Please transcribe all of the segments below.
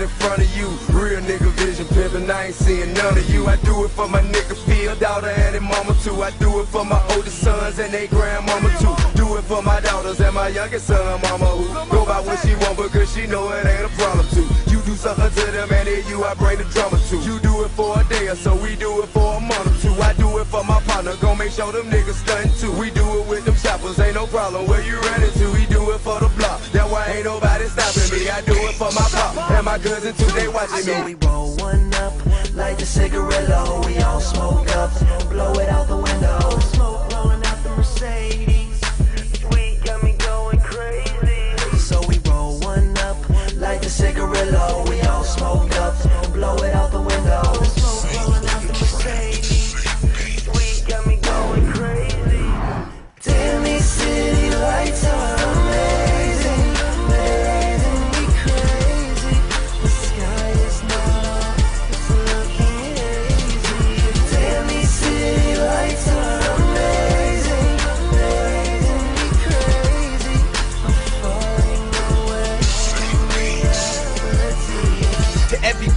in front of you. Real nigga vision pimpin', I ain't seeing none of you. I do it for my nigga Phil, daughter and his mama too. I do it for my oldest sons and they grandmama too. Do it for my daughters and my youngest son, mama who go by when she want because she know it ain't a problem too. Do something to them and then you I bring the drama to. You do it for a day or so, we do it for a month or two. I do it for my partner, gon' make sure them niggas stun too. We do it with them choppers, ain't no problem. Where you ready to? We do it for the block. That why ain't nobody stopping me. I do it for my pop and my cousins too. They watching So we roll one up, light the cigarillo, we all smoke up,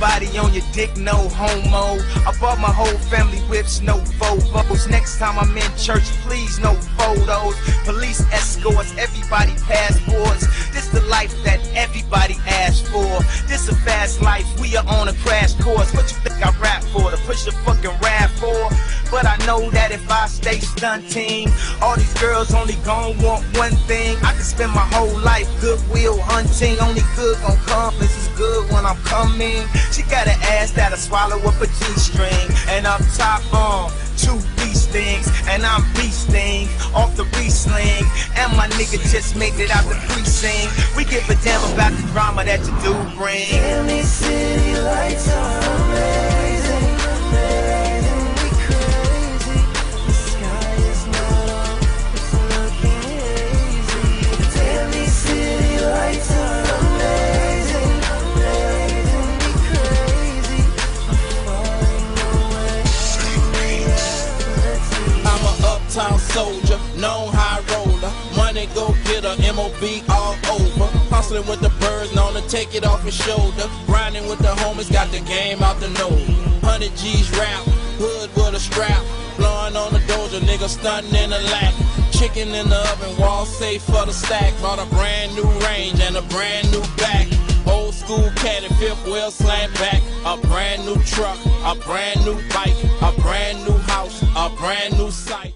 Everybody on your dick, no homo. I bought my whole family whips, no Volvos. Next time I'm in church, please no photos. Police escorts, everybody passports. This the life that everybody asked for. This a fast life, we are on a crash course. What you think I rap for? To push a fucking RAV4? But I know that if I stay stunting, all these girls only gon' want one thing. I can spend my whole life goodwill hunting. Only good gon' come. Good when I'm coming. She got an ass that'll swallow up a G-string. And up top, um, two beast things. And I'm beasting off the Riesling. And my nigga just made it out the precinct. We give a damn about the drama that you do bring. Soldier, known high roller. Money go getter, MOB all over. Hustling with the birds, known to take it off his shoulder. Grinding with the homies, got the game out the nose. 100 G's rap, hood with a strap. Blowing on the doja, nigga stunting in the lack. Chicken in the oven, wall safe for the stack. Bought a brand new range and a brand new back. Old school caddy, fifth wheel slant back. A brand new truck, a brand new bike, a brand new house, a brand new site.